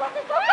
What? is going